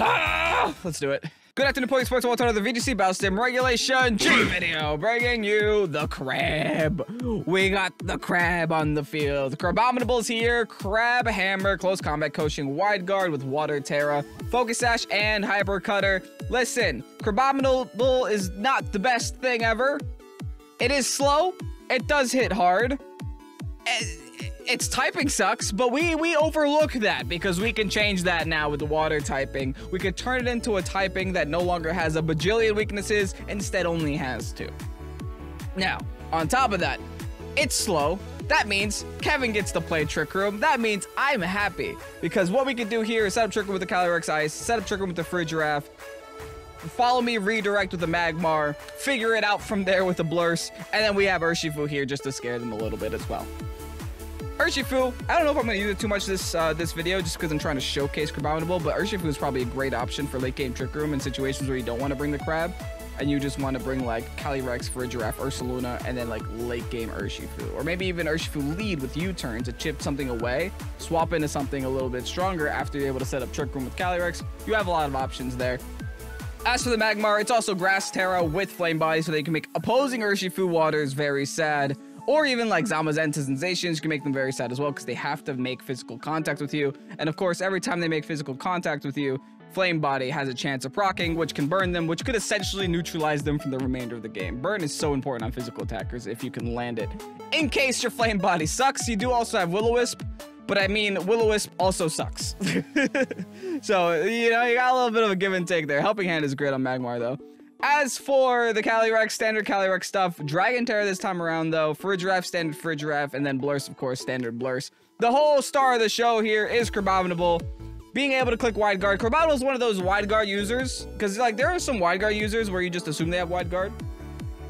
Ah, let's do it. Good afternoon, Pokesports. Welcome to the VGC Battle Sim Regulation G video, bringing you the crab. We got the crab on the field. Crabominable's here. Crab Hammer, close combat coaching, wide guard with Water Tera, Focus Sash, and Hyper Cutter. Listen, Crabominable is not the best thing ever. It is slow. It does hit hard. Eh, its typing sucks, but we we overlook that because we can change that now with the water typing. We could turn it into a typing that no longer has a bajillion weaknesses, instead only has two. Now, on top of that, it's slow. That means Kevin gets to play Trick Room. That means I'm happy because what we can do here is set up Trick Room with the Calyrex Ice, set up Trick Room with the Farigiraf, follow me, redirect with the Magmar, figure it out from there with the Blurs, and then we have Urshifu here just to scare them a little bit as well. Urshifu, I don't know if I'm going to use it too much this uh, this video just because I'm trying to showcase Crabominable, but Urshifu is probably a great option for late game Trick Room in situations where you don't want to bring the Crab and you just want to bring like Calyrex, Farigiraf, Ursaluna, and then like late game Urshifu. Or maybe even Urshifu lead with U-turn to chip something away, swap into something a little bit stronger after you're able to set up Trick Room with Calyrex. You have a lot of options there. As for the Magmar, it's also Grass Tera with Flame Body, so they can make opposing Urshifu waters very sad or even like Zamazenta sensations, you can make them very sad as well because they have to make physical contact with you. And of course, every time they make physical contact with you, Flame Body has a chance of procking, which can burn them, which could essentially neutralize them from the remainder of the game. Burn is so important on physical attackers if you can land it. In case your Flame Body sucks, you do also have Will-O-Wisp, but I mean, Will-O-Wisp also sucks. so, you know, you got a little bit of a give and take there. Helping Hand is great on Magmar, though. As for the Calyrex, standard Calyrex stuff, Dragon Tera this time around though, Farigiraf, standard Farigiraf, and then Blurse, of course, standard Blurse. The whole star of the show here is Crabominable. Being able to click wide guard. Crabominable is one of those wide guard users, because like there are some wide guard users where you just assume they have wide guard.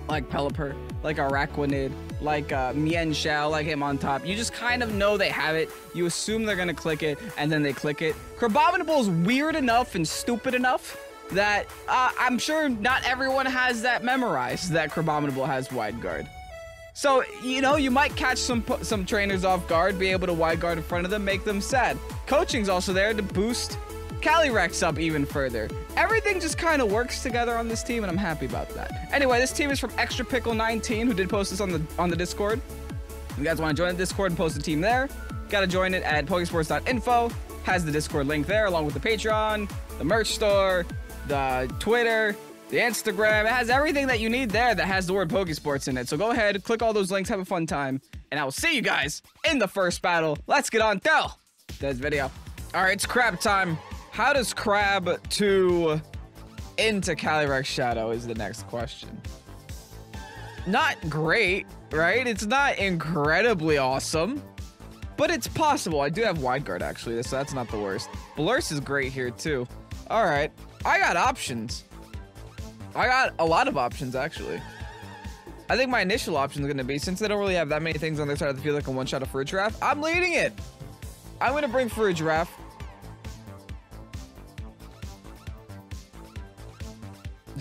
Like Pelipper, like Araquanid, like uh, Mienshao, like Hitmontop. You just kind of know they have it. You assume they're gonna click it, and then they click it. Crabominable is weird enough and stupid enough that uh, I'm sure not everyone has that memorized that Crabominable has wide guard. So, you know, you might catch some some trainers off guard, be able to wide guard in front of them, make them sad. Coaching's also there to boost Calyrex up even further. Everything just kind of works together on this team, and I'm happy about that. Anyway, this team is from Extra Pickle 19, who did post this on the on the Discord. If you guys want to join the Discord and post a team there, gotta join it at Pokesports.info. Has the Discord link there, along with the Patreon, the merch store, the Twitter, the Instagram. It has everything that you need there that has the word Pokesports in it. So go ahead, click all those links, have a fun time, and I will see you guys in the first battle. Let's get on to this video. All right, it's crab time. How does crab to into Calyrex Shadow is the next question. Not great, right? It's not incredibly awesome, but it's possible. I do have wide guard actually, so that's not the worst. Blurse is great here too. All right, I got options. I got a lot of options, actually. I think my initial option is going to be, since they don't really have that many things on their side of the field that can one-shot a Farigiraf, I'm leading it. I'm going to bring Farigiraf.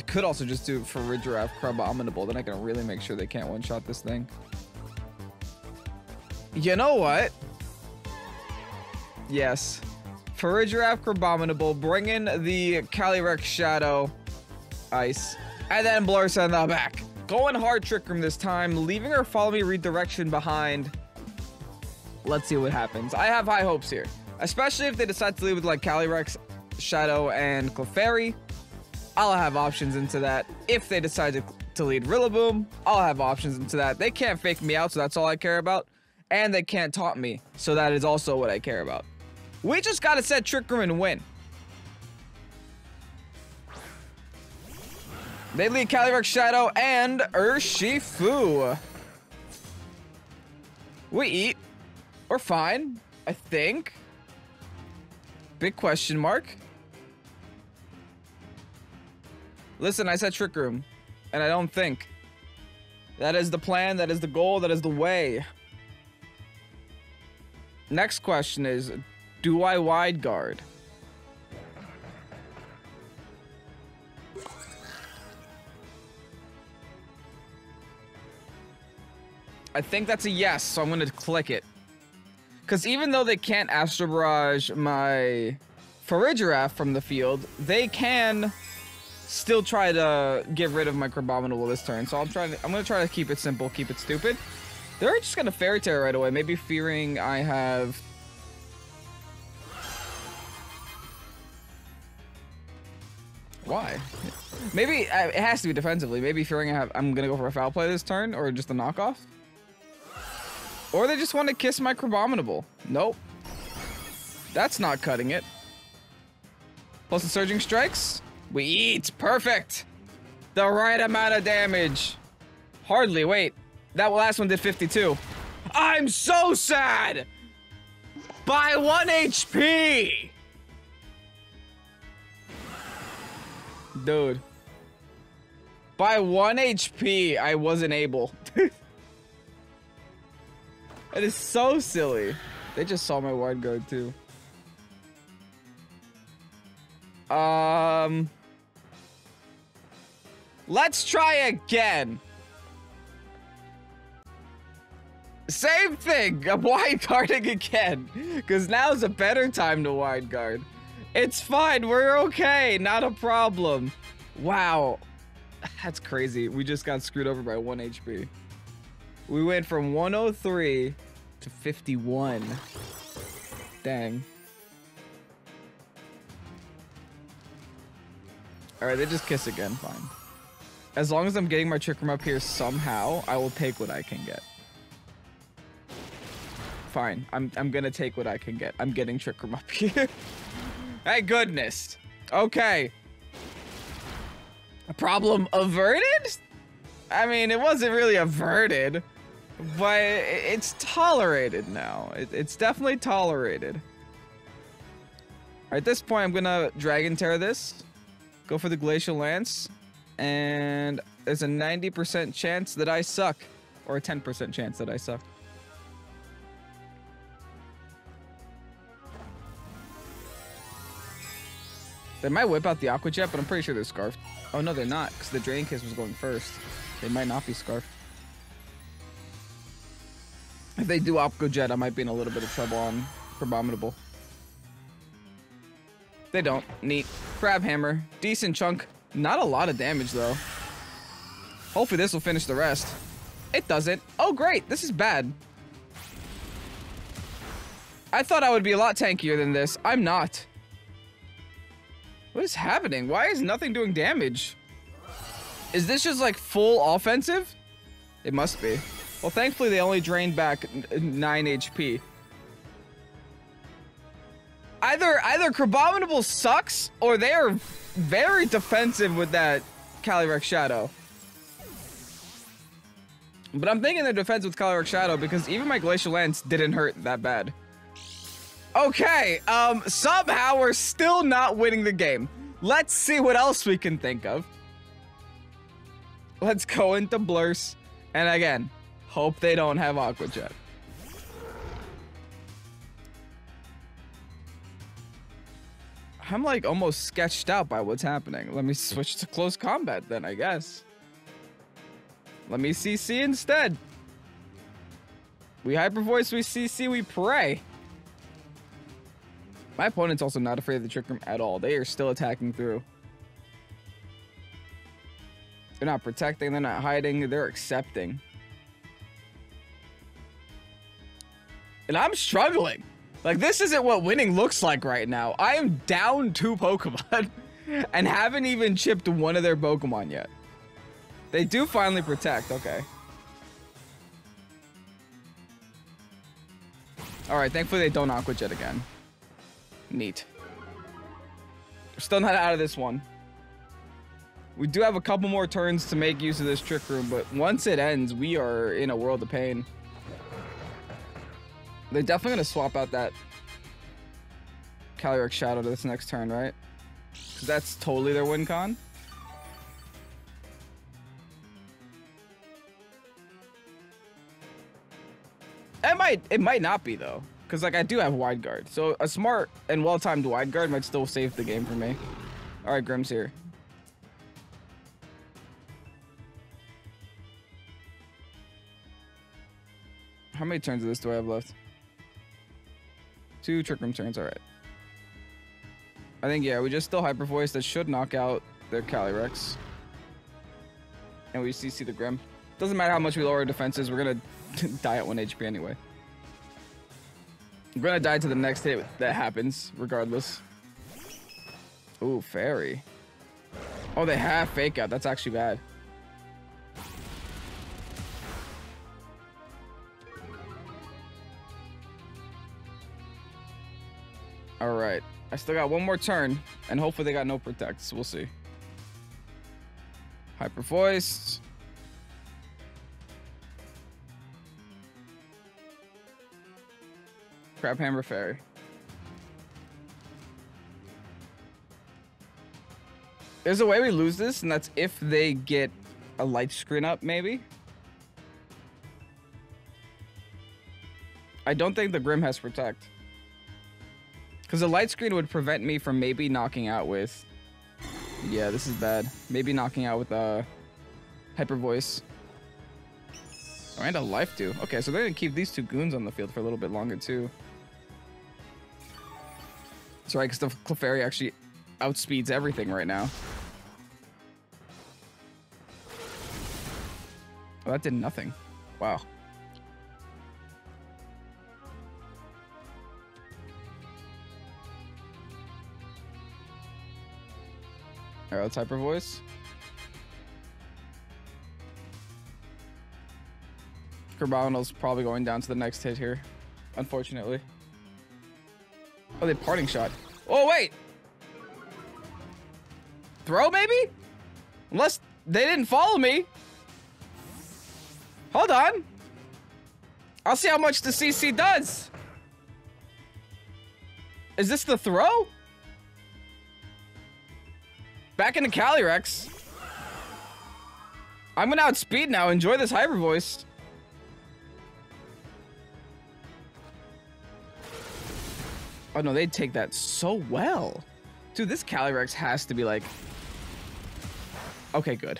Could also just do Farigiraf Crabominable, then I can really make sure they can't one-shot this thing. You know what? Yes. Farigiraf Crabominable, bring in the Calyrex Shadow Ice, and then Blursa in the back. Going hard Trick Room this time, leaving her Follow Me redirection behind. Let's see what happens. I have high hopes here, especially if they decide to leave with like Calyrex, Shadow, and Clefairy. I'll have options into that. If they decide to, to lead Rillaboom, I'll have options into that. They can't fake me out, so that's all I care about. And they can't taunt me, so that is also what I care about. We just gotta set Trick Room and win. They lead Calyrex Shadow and Urshifu. We eat. We're fine, I think. Big question mark. Listen, I said Trick Room, and I don't think. That is the plan, that is the goal, that is the way. Next question is, do I wide guard? I think that's a yes, so I'm going to click it. Because even though they can't Astral Barrage my Farigiraf from the field, they can still try to get rid of my Crabominable this turn. So I'm trying to, I'm gonna try to keep it simple, keep it stupid. They're just gonna Fairy Tale right away, maybe fearing I have Why? Maybe uh, it has to be defensively. Maybe fearing I have, I'm gonna go for a foul play this turn, or just a knockoff. Or they just want to kiss my Crabominable. Nope. That's not cutting it. Plus the Surging Strikes. We eat. Perfect. The right amount of damage. Hardly. Wait. That last one did 52. I'm so sad. By 1 HP. Dude. By 1 HP, I wasn't able. It is so silly. They just saw my wide guard too. Um... Let's try again. Same thing. I'm wide guarding again. Because now's a better time to wide guard. It's fine. We're okay. Not a problem. Wow. That's crazy. We just got screwed over by 1 HP. We went from 103 to 51. Dang. Alright, they just kiss again. Fine. As long as I'm getting my Trick Room up here somehow, I will take what I can get. Fine. I'm, I'm gonna take what I can get. I'm getting Trick Room up here. Thank goodness. Okay. A problem averted? I mean, it wasn't really averted, but it's tolerated now. It's definitely tolerated. At this point, I'm gonna Dragon Tera this, go for the Glacial Lance, and there's a 90% chance that I suck, or a 10% chance that I suck. They might whip out the Aqua Jet, but I'm pretty sure they're Scarfed. Oh, no, they're not, because the Drain Kiss was going first. They might not be Scarfed. If they do Aqua Jet, I might be in a little bit of trouble on Crabominable. They don't. Neat. Crab Hammer. Decent chunk. Not a lot of damage, though. Hopefully this will finish the rest. It doesn't. Oh, great. This is bad. I thought I would be a lot tankier than this. I'm not. What is happening? Why is nothing doing damage? Is this just like full offensive? It must be. Well, thankfully they only drained back 9 HP. Either either Crabominable sucks or they are very defensive with that Calyrex Shadow. But I'm thinking they're defensive with Calyrex Shadow because even my Glacial Lance didn't hurt that bad. Okay, um, somehow we're still not winning the game. Let's see what else we can think of. Let's go into Blurs. And again, hope they don't have Aqua Jet. I'm like almost sketched out by what's happening. Let me switch to close combat then, I guess. Let me CC instead. We hyper voice, we CC, we pray. My opponent's also not afraid of the Trick Room at all. They are still attacking through. They're not protecting, they're not hiding, they're accepting. And I'm struggling. Like, this isn't what winning looks like right now. I am down two Pokemon and haven't even chipped one of their Pokemon yet. They do finally protect. Okay. All right, thankfully they don't Aqua Jet again. Neat. We're Still not out of this one. We do have a couple more turns to make use of this Trick Room, but once it ends, we are in a world of pain. They're definitely going to swap out that Calyrex Shadow to this next turn, right? Because that's totally their win con. It might, it might not be though. Because, like, I do have wide guard. So a smart and well-timed wide guard might still save the game for me. All right, Grimm's here. How many turns of this do I have left? Two Trick Room turns, all right. I think, yeah, we just still Hyper Voice that should knock out their Calyrex. And we CC the Grim. Doesn't matter how much we lower our defenses, we're gonna die at 1 HP anyway. We're gonna die to the next hit that happens, regardless. Ooh, Fairy. Oh, they have Fake Out. That's actually bad. All right. I still got one more turn, and hopefully they got no protects. We'll see. Hyper Voice. Crabhammer Fairy. There's a way we lose this, and that's if they get a light screen up, maybe. I don't think the Grim has Protect. Because the light screen would prevent me from maybe knocking out with... Yeah, this is bad. Maybe knocking out with uh, Hyper Voice. Oh, and a life too. Okay, so they're going to keep these two goons on the field for a little bit longer too. That's right, because the Clefairy actually outspeeds everything right now. Oh, that did nothing. Wow. Arrow type of voice. Carbonal's probably going down to the next hit here, unfortunately. Oh, they parting shot. Oh, wait! Throw, maybe? Unless they didn't follow me. Hold on. I'll see how much the CC does. Is this the throw? Back into Calyrex. I'm gonna outspeed now. Enjoy this hyper voice. Oh no, they take that so well. Dude, this Calyrex has to be like... Okay, good.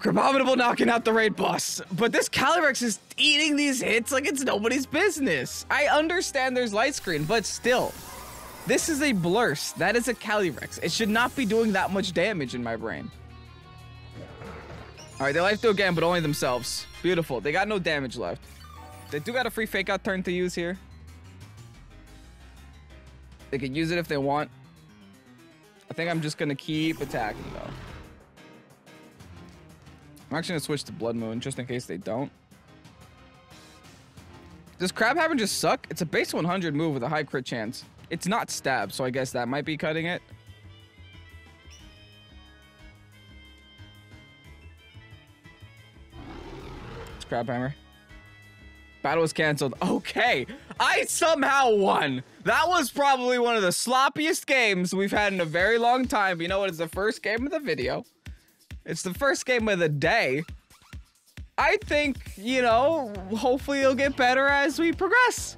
Crabominable knocking out the raid boss. But this Calyrex is eating these hits like it's nobody's business. I understand there's light screen, but still. This is a Blurse. That is a Calyrex. It should not be doing that much damage in my brain. All right, they Life Dew again, but only themselves. Beautiful. They got no damage left. They do got a free fake out turn to use here. They could use it if they want. I think I'm just going to keep attacking, though. I'm actually going to switch to Blood Moon, just in case they don't. Does Crab Crabhammer just suck? It's a base 100 move with a high crit chance. It's not stab, so I guess that might be cutting it. It's Crabhammer. Battle was canceled. Okay. I somehow won. That was probably one of the sloppiest games we've had in a very long time. You know what? It's the first game of the video. It's the first game of the day. I think, you know, hopefully it'll get better as we progress.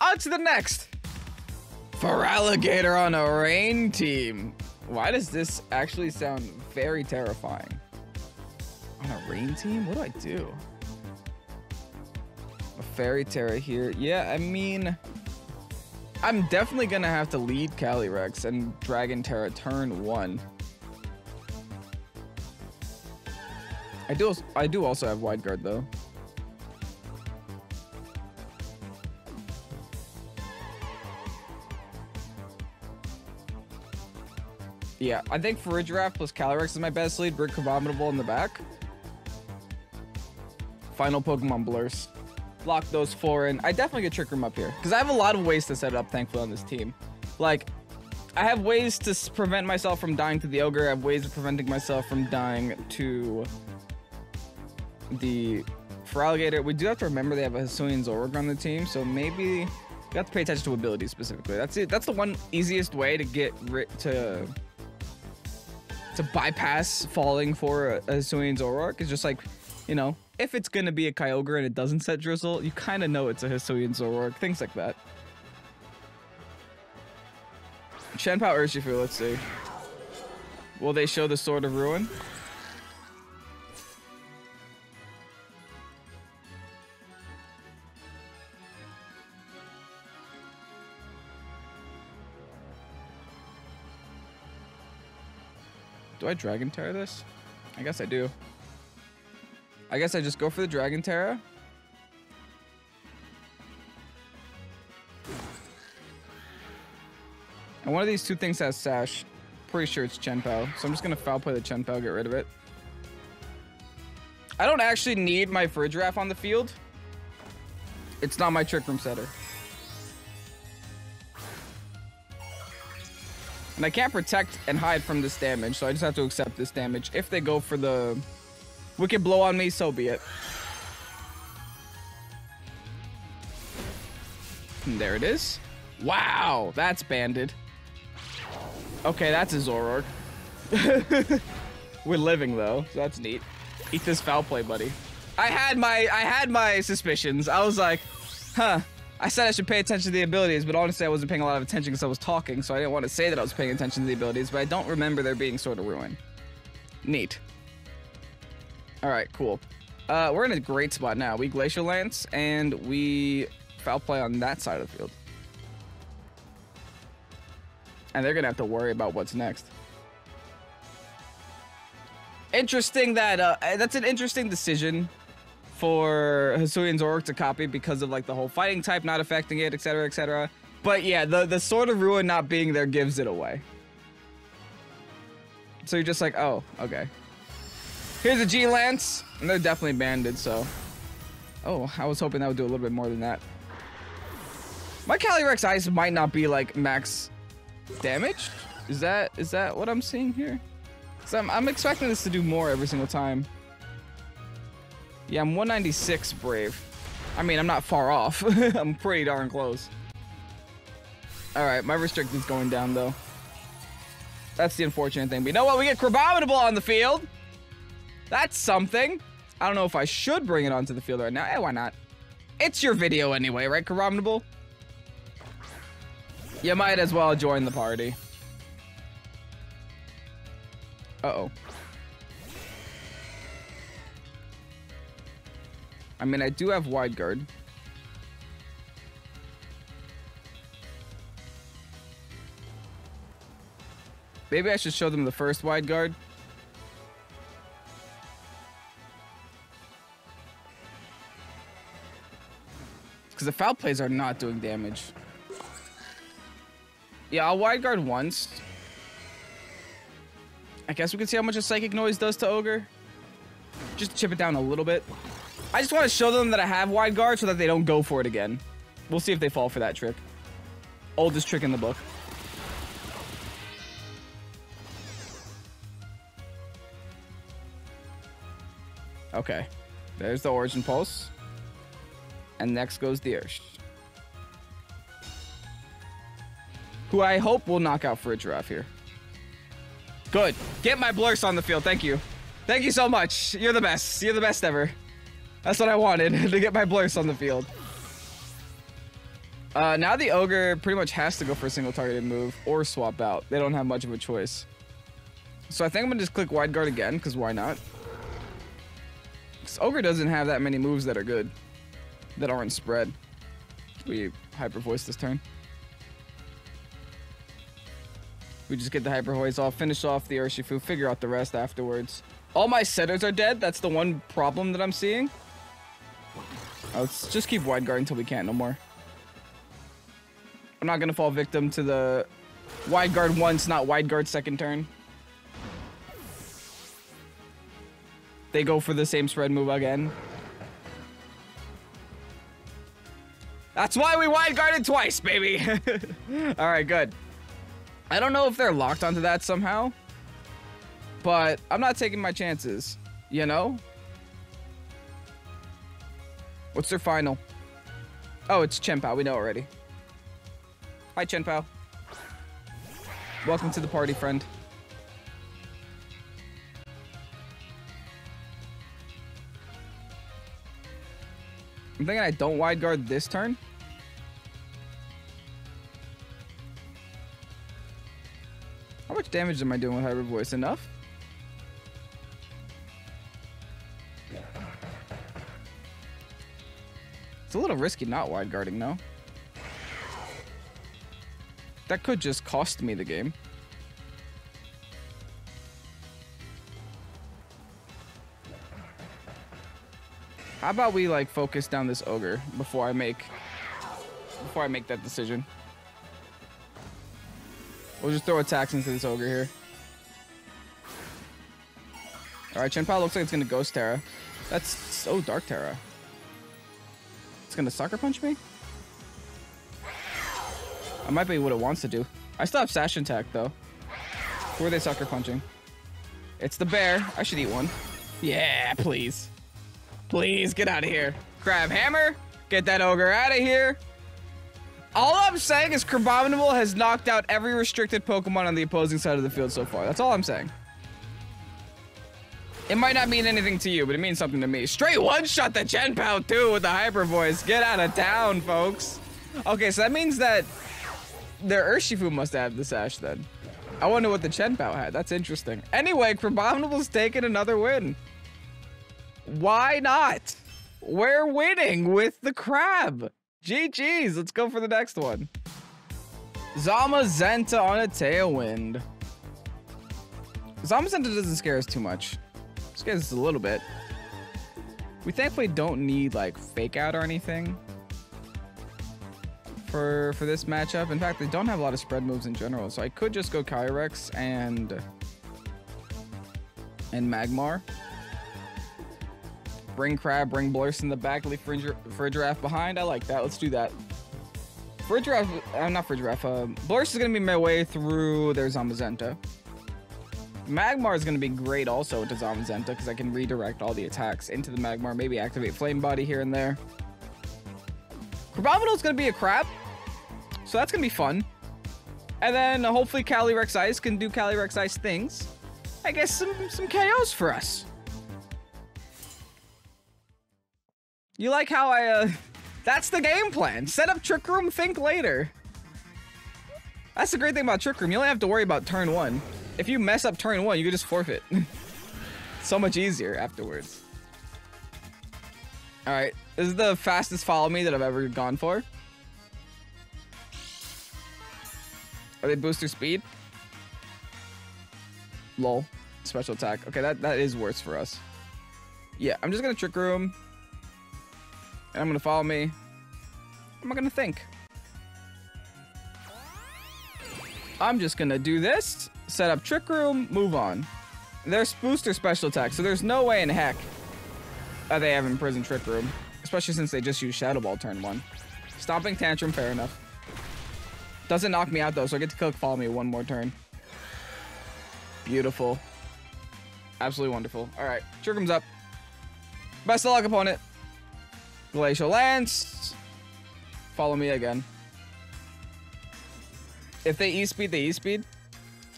On to the next. Feraligatr on a rain team. Why does this actually sound very terrifying? On a rain team? What do I do? Fairy Tera here. Yeah, I mean... I'm definitely gonna have to lead Calyrex and Dragon Tera turn one. I do I do also have Wide Guard though. Yeah, I think Farigiraf plus Calyrex is my best lead. Brick Abominable in the back. Final Pokemon Blurse. Lock those four in. I definitely get Trick Room up here. Because I have a lot of ways to set it up, thankfully, on this team. Like, I have ways to prevent myself from dying to the Ogre. I have ways of preventing myself from dying to the Feraligatr. We do have to remember they have a Hisuian Zoroark on the team, so maybe you have to pay attention to abilities specifically. That's it. That's the one easiest way to get to to bypass falling for a, a Hisuian Zoroark. Is just like, you know, if it's going to be a Kyogre and it doesn't set Drizzle, you kind of know it's a Hisuian Zoroark, things like that. Chien-Pao Urshifu, let's see. Will they show the Sword of Ruin? Do I Dragon Tera this? I guess I do. I guess I just go for the Dragon Tera. And one of these two things has Sash. Pretty sure it's Chien-Pao. So I'm just going to foul play the Chien-Pao, get rid of it. I don't actually need my Farigiraf on the field. It's not my Trick Room setter. And I can't protect and hide from this damage, so I just have to accept this damage. If they go for the Wicked Blow on me, so be it. And there it is. Wow, that's banded. Okay, that's a Zoroark. We're living though, so that's neat. Eat this foul play, buddy. I had my I had my suspicions. I was like, huh. I said I should pay attention to the abilities, but honestly, I wasn't paying a lot of attention because I was talking, so I didn't want to say that I was paying attention to the abilities, but I don't remember there being Sword of Ruin. Neat. All right, cool. Uh, we're in a great spot now. We Glacial Lance, and we foul play on that side of the field. And they're going to have to worry about what's next. Interesting that, uh, that's an interesting decision for Hisuian Zoroark to copy because of like the whole fighting type not affecting it, etc., etc. But yeah, the, the Sword of Ruin not being there gives it away. So you're just like, oh, okay. Here's a G-Lance, and they're definitely banded, so. Oh, I was hoping that would do a little bit more than that. My Calyrex Ice might not be like max damage. Is that is that what I'm seeing here? So I'm, I'm expecting this to do more every single time. Yeah, I'm 196 brave. I mean, I'm not far off. I'm pretty darn close. Alright, my restricted's going down, though. That's the unfortunate thing. But you know what? We get Crabominable on the field. That's something. I don't know if I should bring it onto the field right now. Eh, why not? It's your video anyway, right, Crabominable? You might as well join the party. Uh-oh. I mean, I do have wide guard. Maybe I should show them the first wide guard. Because the foul plays are not doing damage. Yeah, I'll wide guard once. I guess we can see how much a Psychic Noise does to Ogre. Just chip it down a little bit. I just want to show them that I have wide guard so that they don't go for it again. We'll see if they fall for that trick. Oldest trick in the book. Okay. There's the Origin Pulse. And next goes the Ursh. Who I hope will knock out Farigiraf here. Good. Get my blurs on the field. Thank you. Thank you so much. You're the best. You're the best ever. That's what I wanted, to get my blurs on the field. Uh, now the Ogre pretty much has to go for a single targeted move or swap out. They don't have much of a choice. So I think I'm going to just click Wide Guard again, because why not? Because Ogre doesn't have that many moves that are good. That aren't spread. We Hyper Voice this turn. We just get the Hyper Voice off, finish off the Urshifu, figure out the rest afterwards. All my setters are dead. That's the one problem that I'm seeing. Let's just keep wide guard until we can't no more. I'm not gonna fall victim to the wide guard once, not wide guard second turn. They go for the same spread move again. That's why we wide guarded twice, baby. All right, good. I don't know if they're locked onto that somehow, but I'm not taking my chances, you know? What's their final? Oh, it's Chien-Pao. We know already. Hi, Chien-Pao. Welcome to the party, friend. I'm thinking I don't wide guard this turn. damage am I doing with Hyper Voice? Enough? It's a little risky not wide guarding, though. That could just cost me the game. How about we like focus down this ogre before I make before I make that decision? We'll just throw attacks into this ogre here. Alright, Chien-Pao looks like it's gonna Ghost Tera. That's so Dark Tera. It's gonna Sucker Punch me? I might be what it wants to do. I still have Sash Attack though. Who are they Sucker Punching? It's the bear. I should eat one. Yeah, please. Please, get out of here. Crab Hammer, get that ogre out of here. All I'm saying is Crabominable has knocked out every restricted Pokemon on the opposing side of the field so far. That's all I'm saying. It might not mean anything to you, but it means something to me. Straight one-shot the Chien-Pao too with the Hyper Voice. Get out of town, folks. Okay, so that means that their Urshifu must have the Sash then. I wonder what the Chien-Pao had. That's interesting. Anyway, Crabominable's taking another win. Why not? We're winning with the crab. GG's. Let's go for the next one. Zamazenta on a tailwind. Zamazenta doesn't scare us too much. Scares us a little bit. We thankfully don't need like fake out or anything for for this matchup. In fact, they don't have a lot of spread moves in general, so I could just go Calyrex and and Magmar. Bring Crab, bring Blurse in the back, leave Farigiraf behind. I like that. Let's do that. Farigiraf, I'm uh, not Farigiraf. Uh, Blurse is going to be my way through their Zamazenta. Magmar is going to be great also to Zamazenta because I can redirect all the attacks into the Magmar. Maybe activate Flame Body here and there. Crabominable is going to be a crab. So that's going to be fun. And then uh, hopefully Calyrex Ice can do Calyrex Ice things. I guess some, some KOs for us. You like how I, uh, that's the game plan. Set up Trick Room, think later. That's the great thing about Trick Room. You only have to worry about turn one. If you mess up turn one, you can just forfeit. so much easier afterwards. All right, this is the fastest follow me that I've ever gone for. Are they booster speed? Lol. Special attack. Okay, that, that is worse for us. Yeah, I'm just gonna Trick Room. And I'm gonna follow me. What am I gonna think. I'm just gonna do this, set up Trick Room, move on. There's booster special attack, so there's no way in heck that they have Imprisoned Trick Room. Especially since they just used Shadow Ball turn one. Stomping Tantrum, fair enough. Doesn't knock me out though, so I get to click follow me one more turn. Beautiful. Absolutely wonderful. Alright, Trick Room's up. Best of luck, opponent. Glacial Lance. Follow me again. If they E-speed, they E-speed.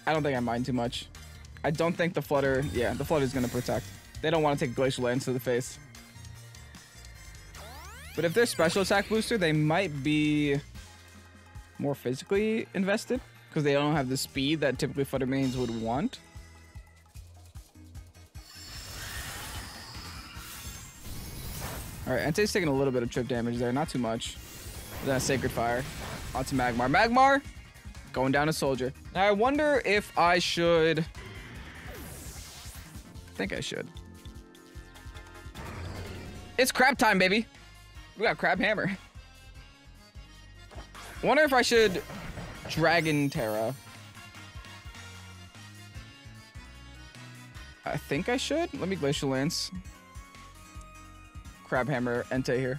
I don't think I mind too much. I don't think the Flutter... Yeah, the Flutter is going to protect. They don't want to take Glacial Lance to the face. But if they're special attack booster, they might be more physically invested because they don't have the speed that typically Flutter Minions would want. Alright, Entei's taking a little bit of trip damage there, not too much. Then Sacred Fire onto Magmar. Magmar going down a soldier. Now I wonder if I should... I think I should. It's crab time, baby. We got Crab Hammer. wonder if I should Dragon Tera. I think I should. Let me Glacial Lance. Crabhammer Entei here.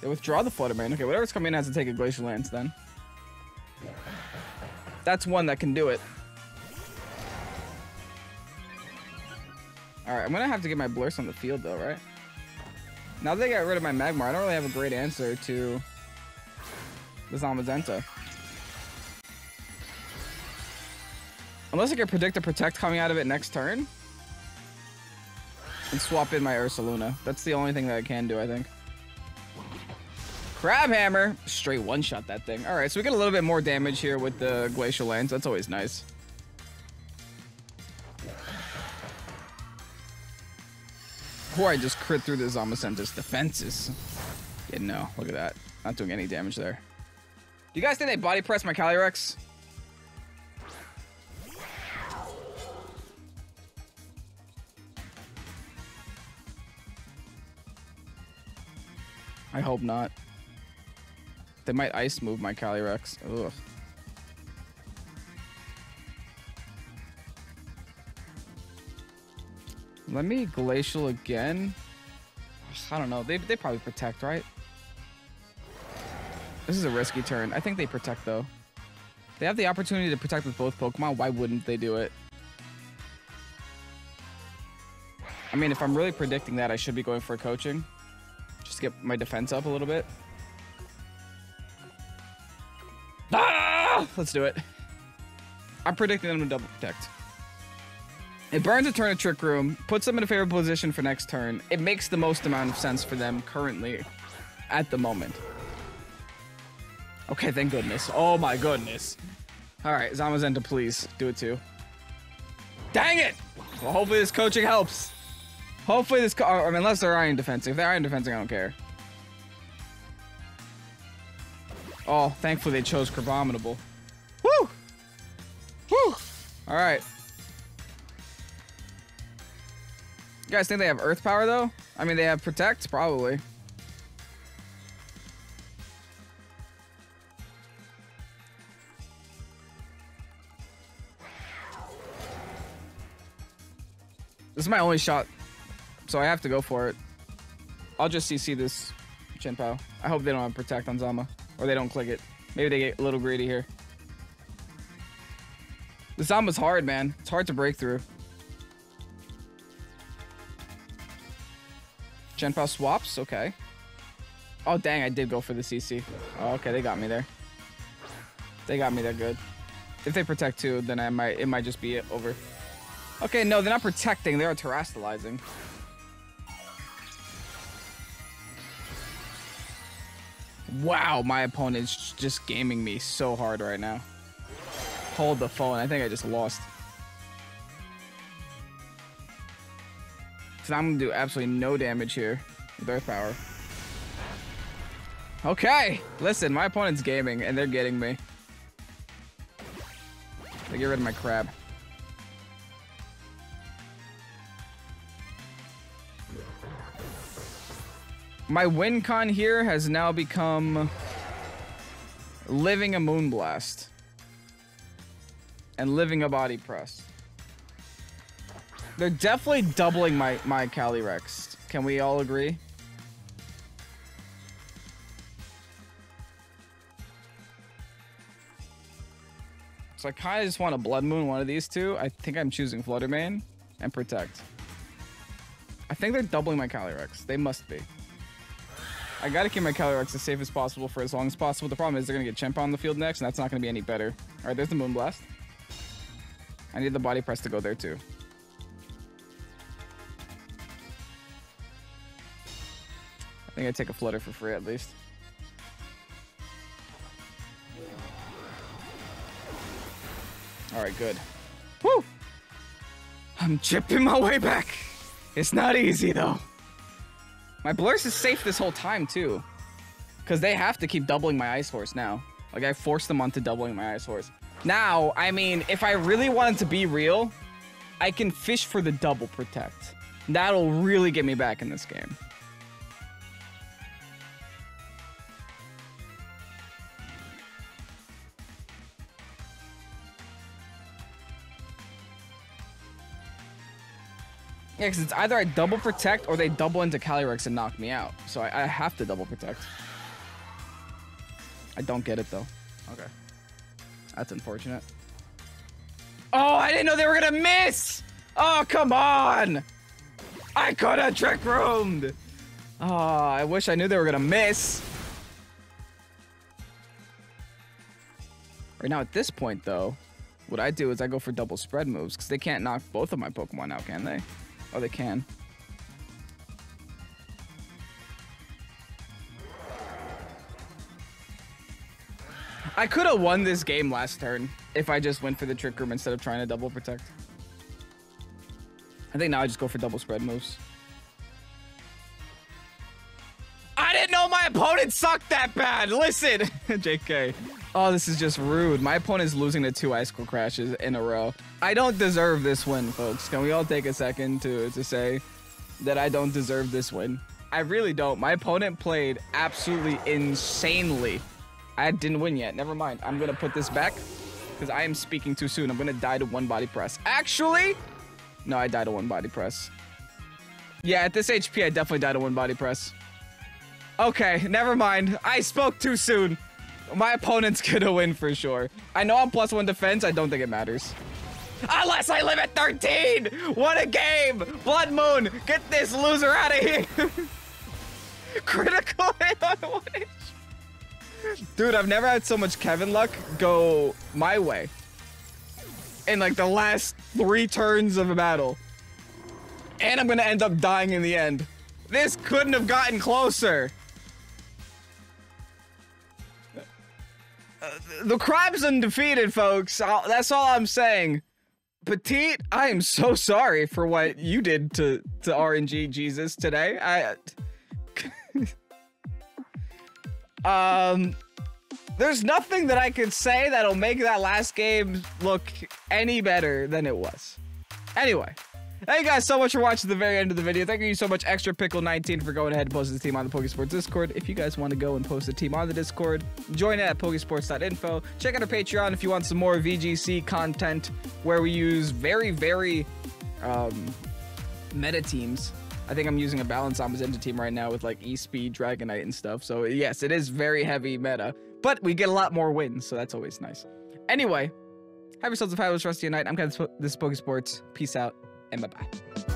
They withdraw the Flutter Mane. Okay, whatever's coming in has to take a Glacial Lance then. That's one that can do it. Alright, I'm gonna have to get my Blurs on the field though, right? Now that they got rid of my Magmar, I don't really have a great answer to the Zamazenta. Unless I can predict a Protect coming out of it next turn and swap in my Ursaluna. That's the only thing that I can do, I think. Crab Hammer. Straight one-shot that thing. All right, so we get a little bit more damage here with the Glacial Lance. That's always nice. Or I just crit through the Zamazenta's defenses. Yeah, no. Look at that. Not doing any damage there. Do you guys think they body press my Calyrex? I hope not. They might ice move my Calyrex. Ugh. Let me Glacial again. I don't know. They, they probably protect, right? This is a risky turn. I think they protect, though. They have the opportunity to protect with both Pokemon. Why wouldn't they do it? I mean, if I'm really predicting that, I should be going for coaching. Get my defense up a little bit. Ah! Let's do it. I'm predicting them to double protect. It burns a turn of Trick Room, puts them in a favorable position for next turn. It makes the most amount of sense for them currently at the moment. Okay, thank goodness. Oh my goodness. All right, Zamazenta, please do it too. Dang it! Well, hopefully this coaching helps. Hopefully this, I mean, unless they're iron defensive. If they're iron defensive, I don't care. Oh, thankfully they chose Crabominable. Woo! Woo! All right. You guys think they have Earth power though? I mean, they have Protect, probably. This is my only shot, so I have to go for it. I'll just CC this Chien-Pao. I hope they don't have Protect on Zama, or they don't click it. Maybe they get a little greedy here. The Zama's hard, man. It's hard to break through. Chien-Pao swaps, okay. Oh, dang, I did go for the CC. Oh, okay, they got me there. They got me there good. If they protect too, then I might it might just be it over. Okay, no, they're not protecting. They are terastallizing. Wow, my opponent's just gaming me so hard right now. Hold the phone. I think I just lost. So I'm gonna do absolutely no damage here with Earth Power. Okay, listen, my opponent's gaming and they're getting me. They get rid of my crab. My win con here has now become living a moonblast and living a body press. They're definitely doubling my my Calyrex. Can we all agree? So I kind of just want a Blood Moon, one of these two. I think I'm choosing Flutter Mane and Protect. I think they're doubling my Calyrex. They must be. I gotta keep my Calyrex as safe as possible for as long as possible. The problem is they're gonna get Chimp on the field next, and that's not gonna be any better. Alright, there's the Moonblast. I need the Body Press to go there too. I think I take a Flutter for free at least. Alright, good. Woo! I'm chipping my way back. It's not easy though. My Blurs is safe this whole time, too. Because they have to keep doubling my Ice Horse now. Like, I forced them onto doubling my Ice Horse. Now, I mean, if I really wanted to be real, I can fish for the double protect. That'll really get me back in this game. Yeah, because it's either I double protect or they double into Calyrex and knock me out. So I, I have to double protect. I don't get it though. Okay. That's unfortunate. Oh, I didn't know they were gonna miss! Oh, come on! I could have trick roomed! Oh, I wish I knew they were gonna miss. Right now, at this point, though, what I do is I go for double spread moves, because they can't knock both of my Pokemon out, can they? Oh, they can. I could have won this game last turn if I just went for the Trick Room instead of trying to double protect. I think now I just go for double spread moves. I didn't know my opponent sucked that bad. Listen, JK. Oh, this is just rude. My opponent is losing to two Icicle Crashes in a row. I don't deserve this win, folks. Can we all take a second to, to say that I don't deserve this win? I really don't. My opponent played absolutely insanely. I didn't win yet. Never mind. I'm gonna put this back because I am speaking too soon. I'm gonna die to one body press. Actually, no, I died to one body press. Yeah, at this HP, I definitely died to one body press. Okay, never mind. I spoke too soon. My opponent's gonna win for sure. I know I'm plus one defense. I don't think it matters. Unless I live at 13! What a game! Blood Moon, get this loser out of here! Critical hit on one. Dude, I've never had so much Kevin luck go my way. In like the last three turns of a battle. And I'm gonna end up dying in the end. This couldn't have gotten closer. The crime's undefeated, folks. That's all I'm saying. Petite, I am so sorry for what you did to to RNG Jesus today. I um there's nothing that I could say that'll make that last game look any better than it was. Anyway, Thank you guys so much for watching the very end of the video. Thank you so much, Extra Pickle 19, for going ahead and posting the team on the Pokesports Discord. If you guys want to go and post a team on the Discord, join it at Pokesports.info. Check out our Patreon if you want some more VGC content where we use very, very um, meta teams. I think I'm using a Balance Zamazenta team right now with like E-Speed, Dragonite, and stuff. So yes, it is very heavy meta, but we get a lot more wins, so that's always nice. Anyway, have yourselves a fabulous rest of your night. I'm Kevin, this is Pokesports. Peace out and bye bye.